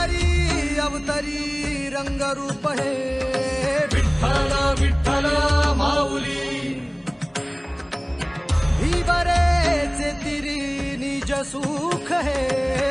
अवतरि रङ्गरूपे विठ्ठला विठ्ठल मातिरि निज सुख हे।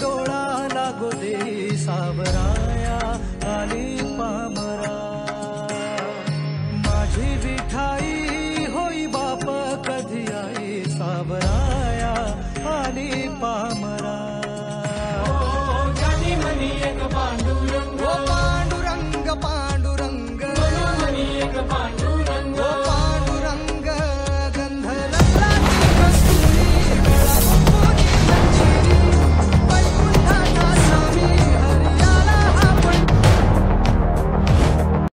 डोळा लागो दे सावराया आली पामरा। माझी विठाई होई बाप कधी आई सावरा